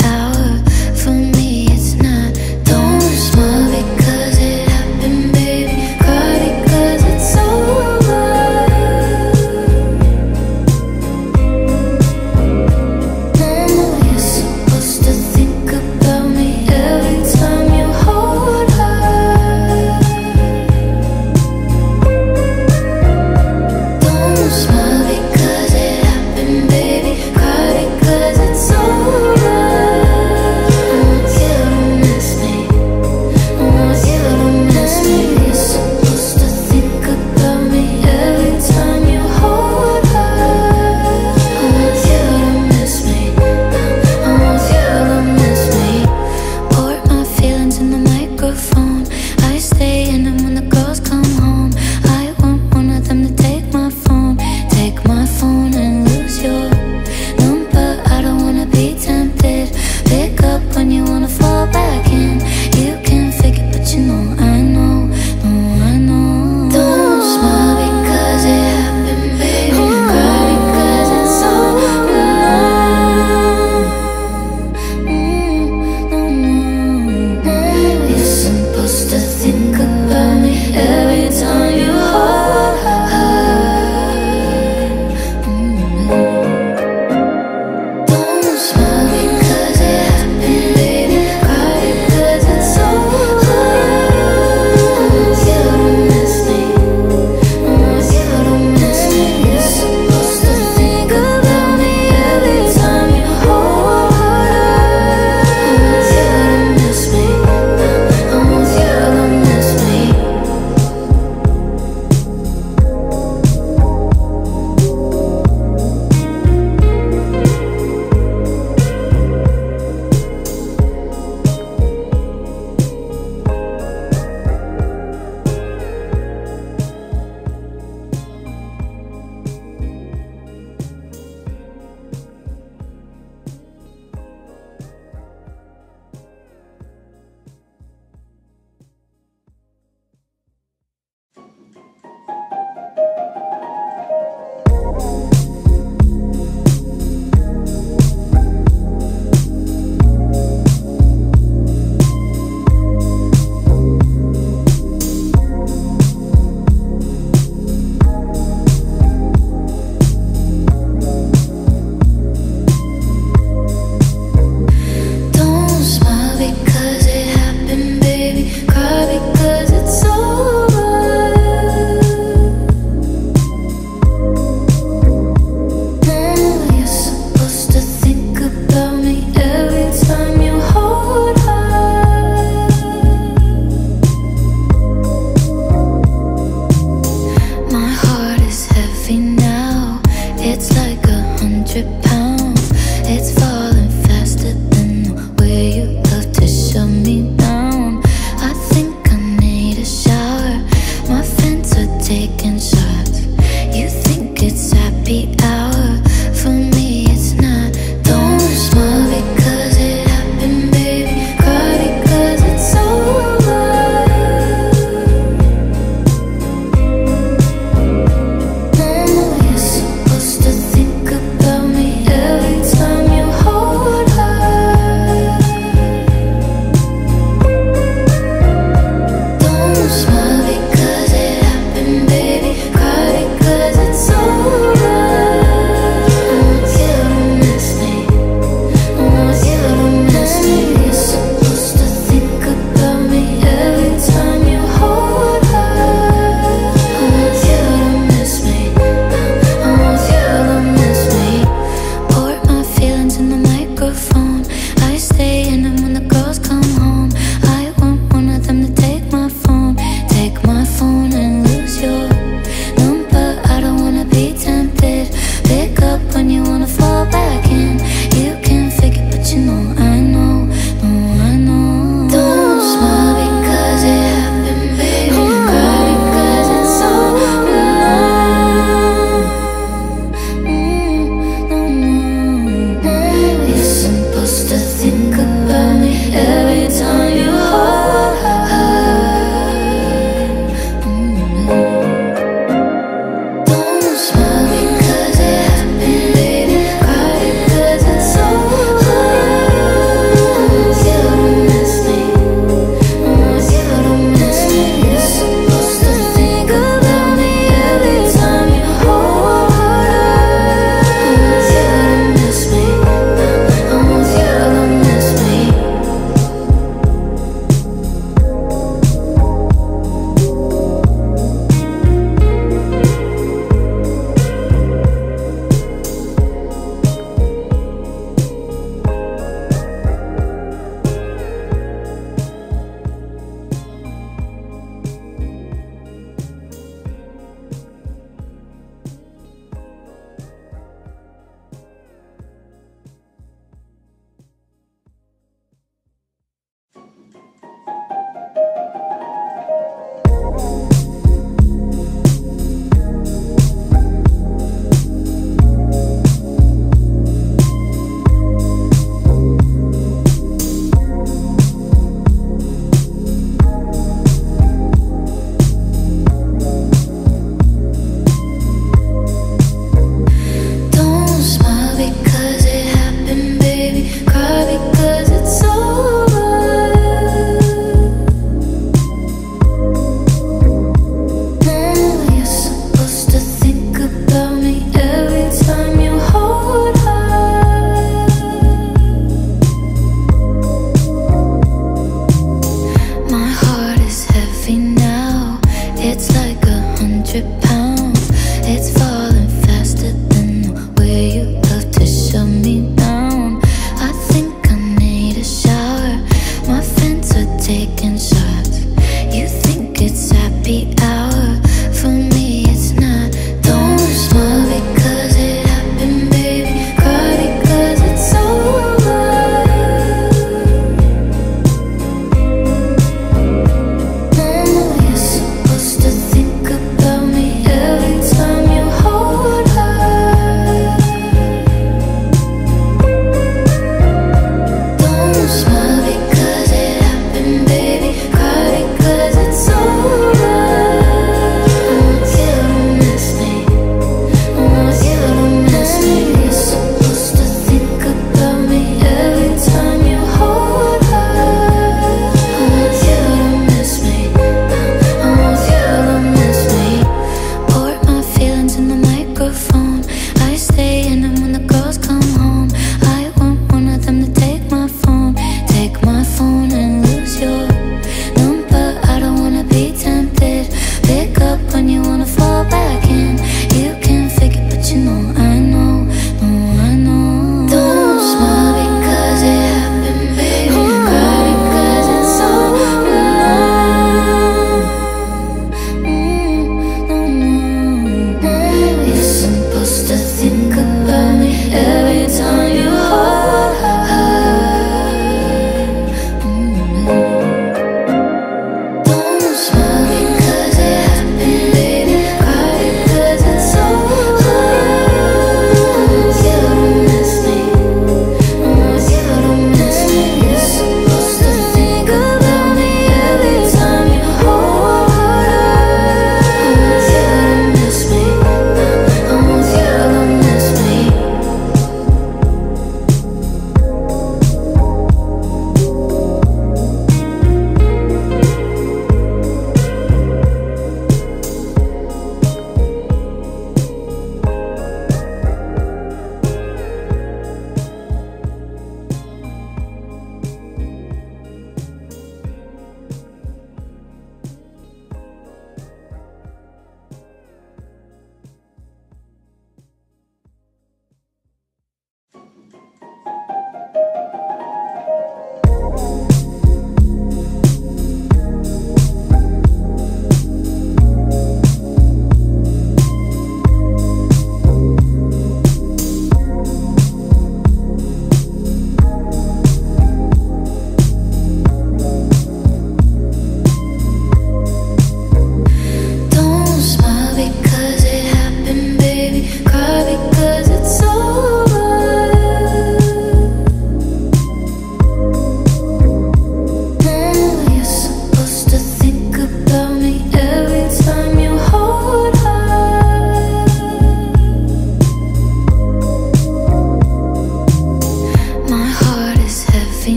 hour.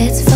It's